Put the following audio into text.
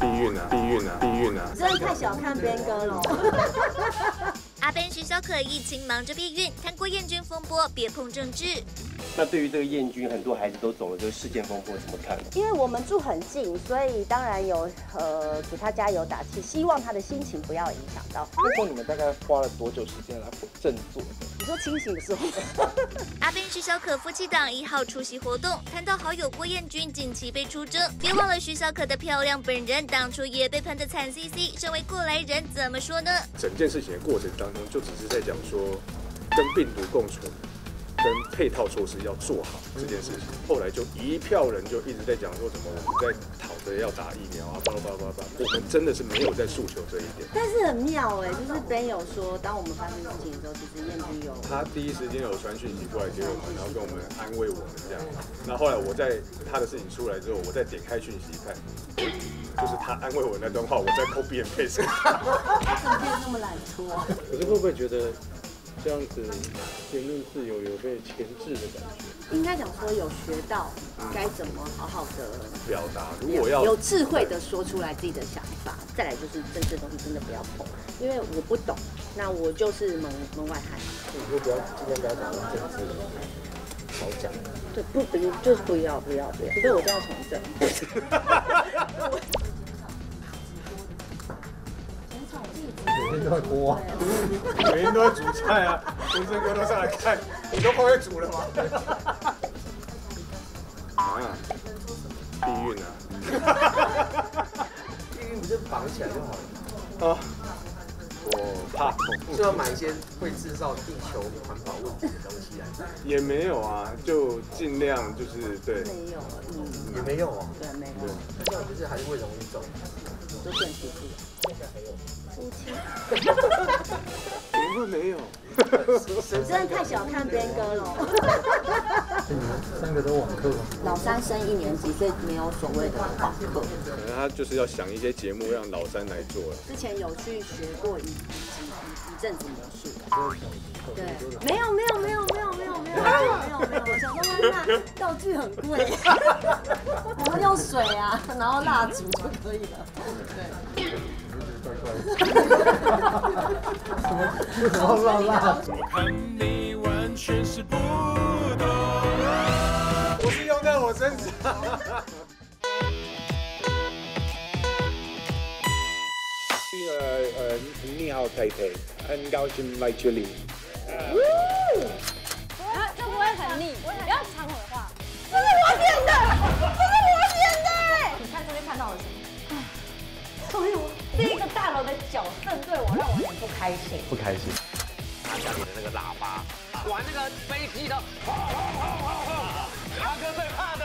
避孕啊，避孕啊，避孕啊！真的太小看边哥了。阿 Ben 徐小可疫情忙着避孕，谈过厌军风波，别碰政治。那对于这个燕军，很多孩子都走了这个事件风波，怎么看？因为我们住很近，所以当然有呃给他加油打气，希望他的心情不要影响到。不过你们大概花了多久时间来振作？你说清醒的时候？阿 Ben 徐小可夫妻档一号出席活动，谈到好友郭燕军近期被出征，别忘了徐小可的漂亮本人当初也被喷得惨兮兮。身为过来人，怎么说呢？整件事情的过程当中，就只是在讲说跟病毒共存。跟配套措施要做好这件事情，后来就一票人就一直在讲说什么我们在讨着要打疫苗啊，叭叭叭叭，我们真的是没有在诉求这一点。但是很妙哎，就是 Ben 有说，当我们发生事情的时候，其实燕军有他第一时间有传讯息过来给我们，然后跟我们安慰我们这样。那后来我在他的事情出来之后，我再点开讯息看，就是他安慰我那段话，我在 copy and paste。怎么变那么懒惰？可是会不会觉得？这样子言论自由有被牵制的感觉，应该讲说有学到该怎么好好的表达。如果要有智慧的说出来自己的想法，再来就是政治的东西真的不要碰，因为我不懂，那我就是门门外汉。以后不要今天不要讲政治，好讲。对，不不就是不要不要不要，除非我真要从政。都在播啊，每天都在煮菜啊，文生哥都上来看，你都会煮了吗？啊，避孕啊，避孕不是绑起来就好了啊？我怕，就要买一些会制造地球环保问题的东西来。也没有啊，就尽量就是对。没有，嗯，也没有啊。对，没有。这样就是还是会容易走，都转结束了，现在还有夫妻？不会没有？你真的太小看边哥了。你们三个都网课吗？老三升一年级，所以没有所谓的网课。可能他就是要想一些节目让老三来做了。之前有去学过一一一阵子魔术。对，没有没有没有没有没有没有没有没有，我想说那道具很贵，我们用水啊，然后蜡烛就可以了。对。为什么要辣？我是用在我身上。呃呃，你好，太太，很高兴来这里。啊，这不会很腻，不要抢我的话。这是我点的，这是我点的。你看这边看到了什么？所以我。这一个大佬的脚正对我，让我很不开心。不开心。他家里的那个喇叭，玩那个飞机的，阿哥最怕的。